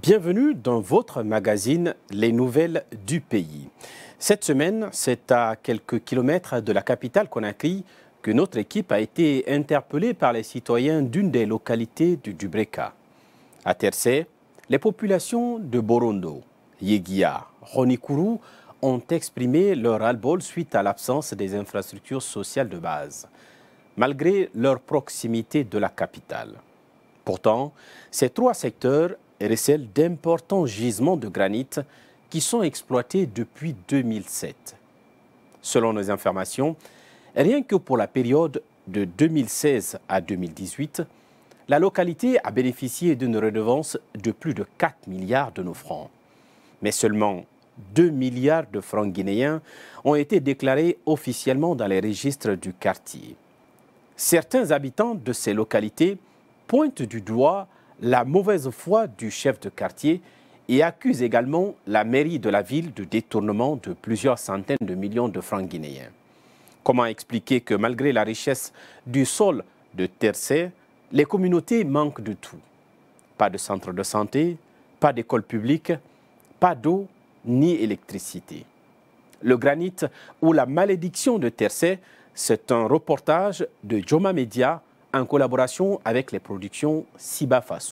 Bienvenue dans votre magazine Les Nouvelles du pays. Cette semaine, c'est à quelques kilomètres de la capitale Conakry que notre équipe a été interpellée par les citoyens d'une des localités du Dubreka. À Tercé, les populations de Borondo, Yeguia, Ronikuru ont exprimé leur ras-le-bol suite à l'absence des infrastructures sociales de base, malgré leur proximité de la capitale. Pourtant, ces trois secteurs recèlent d'importants gisements de granit qui sont exploités depuis 2007. Selon nos informations, rien que pour la période de 2016 à 2018, la localité a bénéficié d'une redevance de plus de 4 milliards de nos francs. Mais seulement 2 milliards de francs guinéens ont été déclarés officiellement dans les registres du quartier. Certains habitants de ces localités pointent du doigt la mauvaise foi du chef de quartier et accusent également la mairie de la ville de détournement de plusieurs centaines de millions de francs guinéens. Comment expliquer que malgré la richesse du sol de Tercé, les communautés manquent de tout? Pas de centre de santé, pas d'école publique, pas d'eau ni électricité. Le granit ou la malédiction de Tercé, c'est un reportage de Joma Media en collaboration avec les productions Siba Faso.